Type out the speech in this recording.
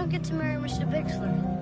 don't get to marry Mr. Bixler.